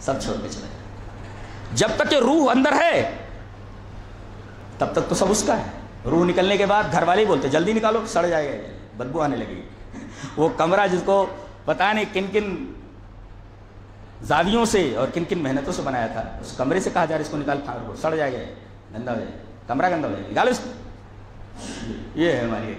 सब छोड़ के चले जाए जब तक ये रूह अंदर है, तब तक तो सब उसका है। रूह निकलने के बाद घर वाले बोलते, जल्दी निकालो, सड़ जाएगा बदबू आने लगेगी। वो कमरा जिसको पता नहीं किन किन जावियों से और किन किन मेहनतों से बनाया था, उस कमरे से कहा जा रहा है, इसको निकाल, फाड़ को सड़ जाएगा गंदा हो जाएगा, कमरा गंदा हो जाएगा, निकालो इसको। ये है हमारी